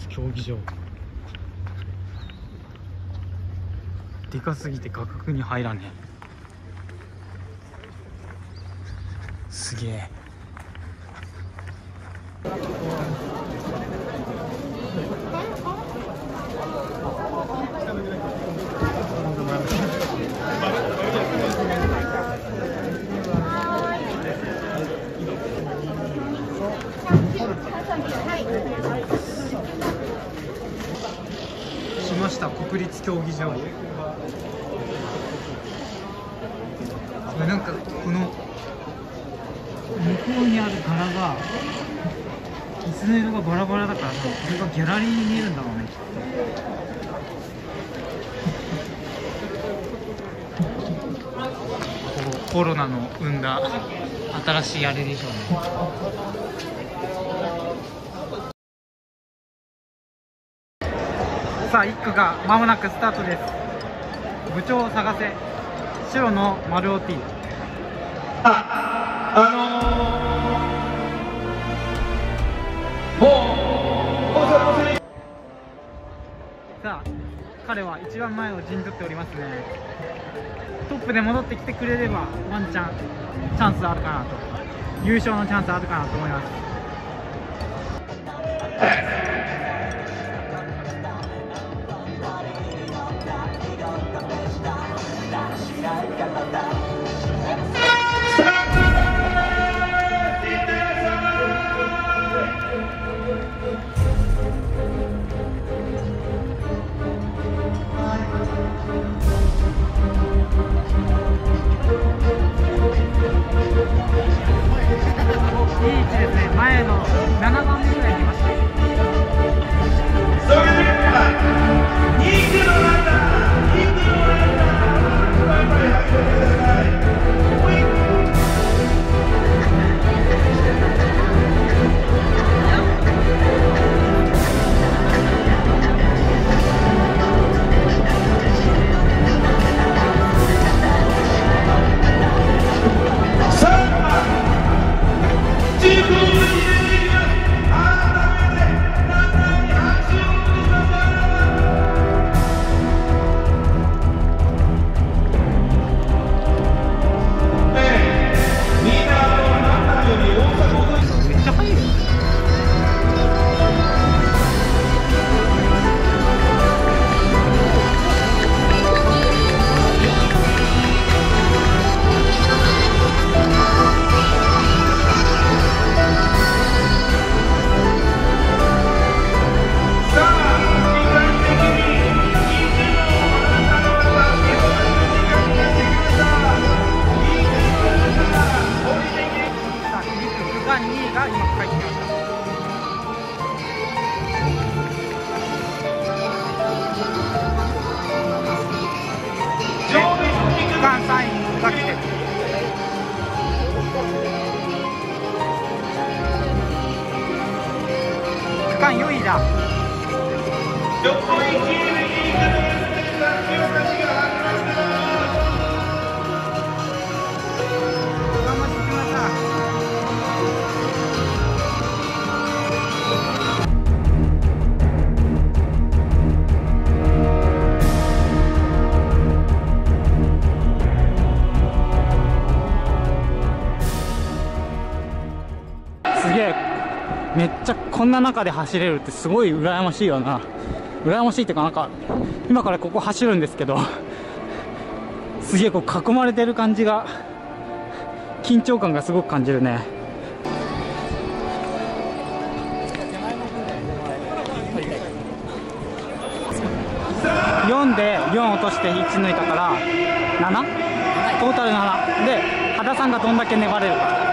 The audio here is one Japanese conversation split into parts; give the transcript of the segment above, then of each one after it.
立競技場。でかすぎて価格に入らねえ。すげえ。来ました国立競技場。なんかこの向こうにある柄が椅子の色がバラバラだからさこれがギャラリーに見えるんだろうねきっと。コロナの生んだ新しいあれでしょうね。さあ一区が間もなくスタートです。部長を探せ。白の丸尾 T さあ彼は一番前を陣取っておりますねトップで戻ってきてくれればワンチャンチャンスあるかなと優勝のチャンスあるかなと思いますすげえめっちゃこんな中で走れるってすごい羨ましいよな。羨ましいっていうかなんか今からここ走るんですけどすげえこう囲まれてる感じが緊張感がすごく感じるね。4で4落として1抜いたから 7? トータル7で羽田さんがどんだけ粘れるか。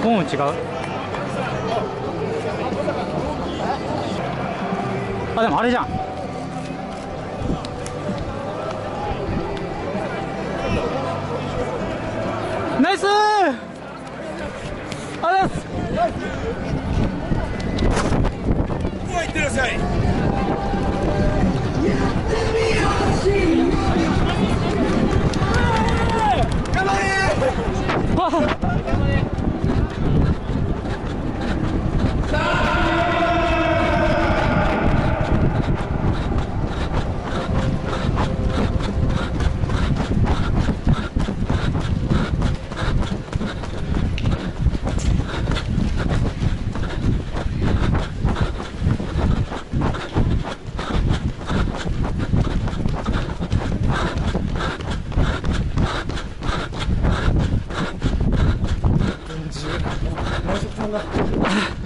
でもフォーム違う？あでもあれじゃん。ナイス！ーありがとうございます。ださい頑張れお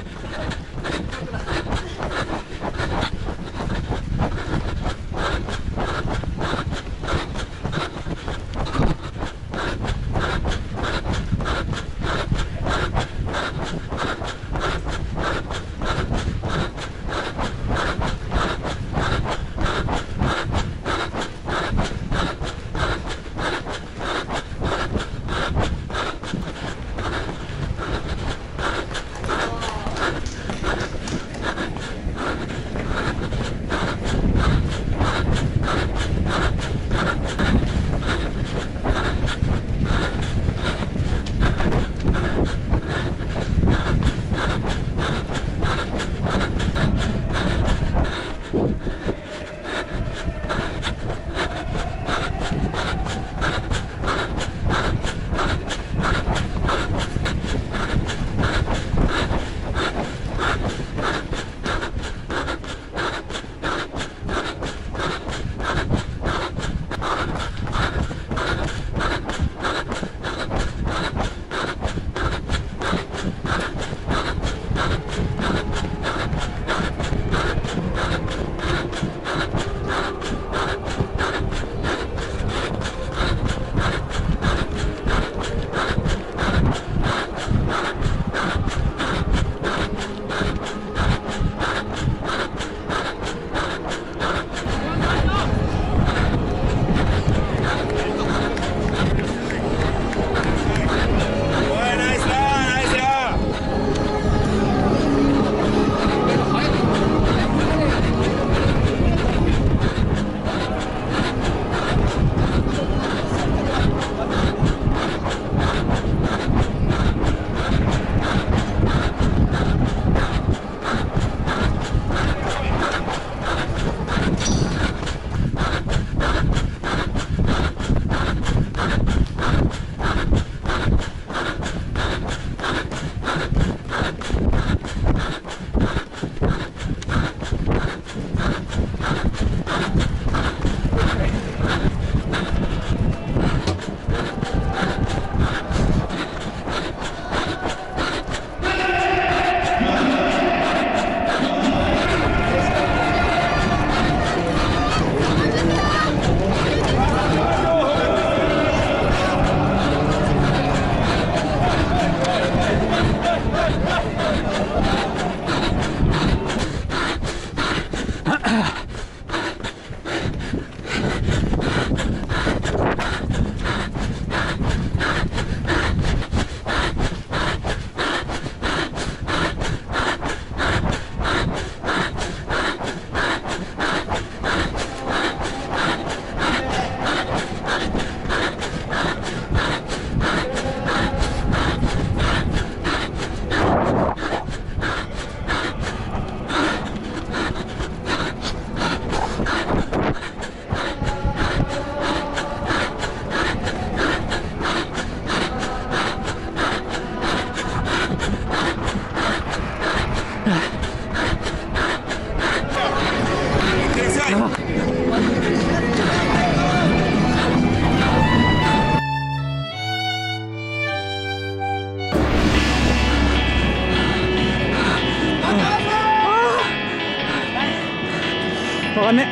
わかんね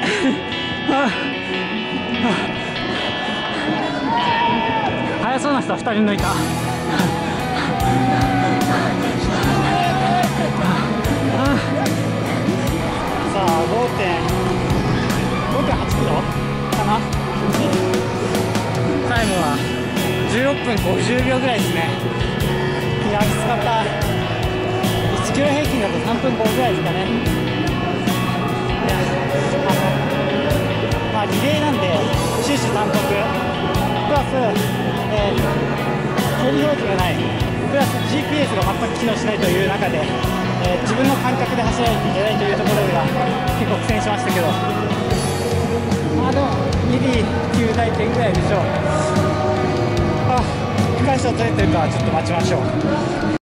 ああ。速そうな人は2人抜いた。さあ5.5.8キロかな。タイムは16分50秒ぐらいですね。いやきつかった1キロ平均だと3分5ぐらいですかね。まあリレーなんで終始単独プラス、えー、距離表示がない。プラス GPS が全く機能しないという中で、えー、自分の感覚で走らないといけないというところでは結構苦戦しましたけど。まあでも2 b 9大点ぐらいでしょう。あ区間賞取れてるかはちょっと待ちましょう。